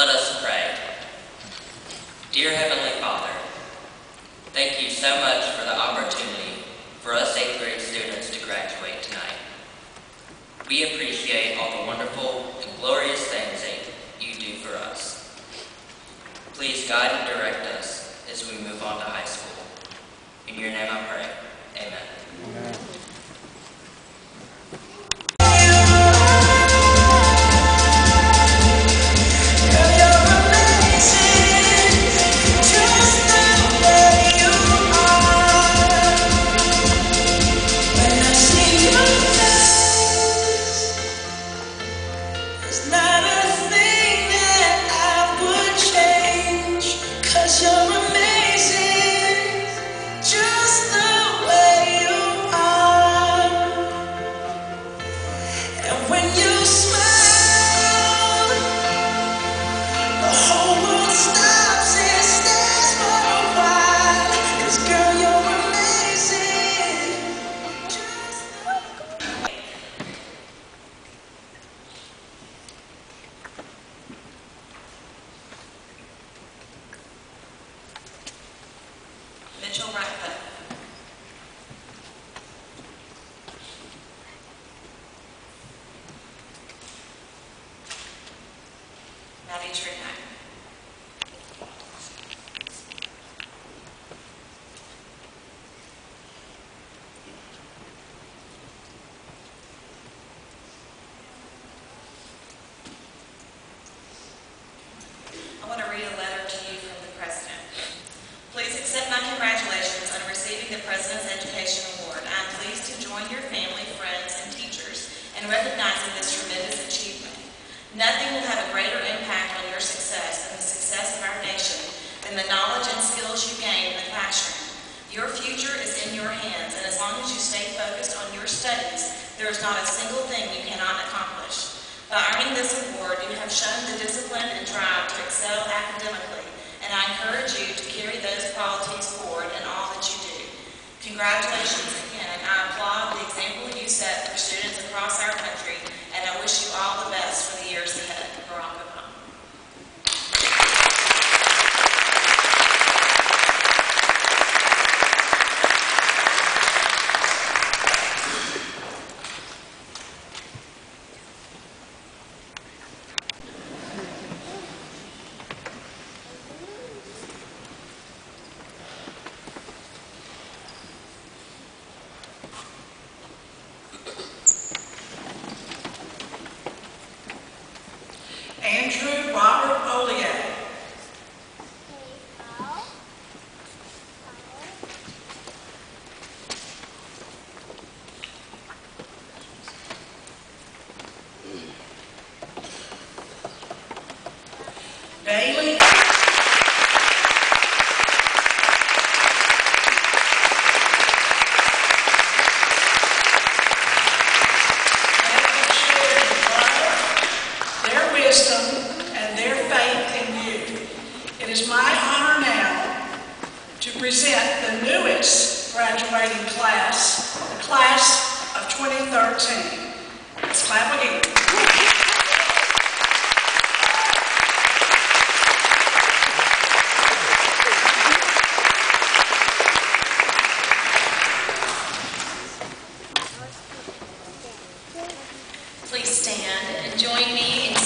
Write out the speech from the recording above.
Let us pray. Dear Heavenly Father, thank you so much for the opportunity for us eighth grade students to graduate tonight. We appreciate all the wonderful and glorious things that you do for us. Please guide and direct us as we move on to high school. In your name I pray. I want to read a letter to you from the President. Please accept my congratulations on receiving the President's Education Award. I am pleased to join your family, friends, and teachers in recognizing this tremendous achievement. Nothing will have a greater impact on your success and the success of our nation than the knowledge and skills you gain in the classroom. Your future is in your hands, and as long as you stay focused on your studies, there is not a single thing you cannot accomplish. By earning this award, you have shown the discipline and drive to excel academically, and I encourage you to carry those qualities forward in all that you do. Congratulations again. And I applaud the example you set for students across our country, and I wish you all the best for the years ahead. Andrew Robert Hollier. Bailey It is my honor now to present the newest graduating class, the class of 2013. Let's clap again. Please stand and join me in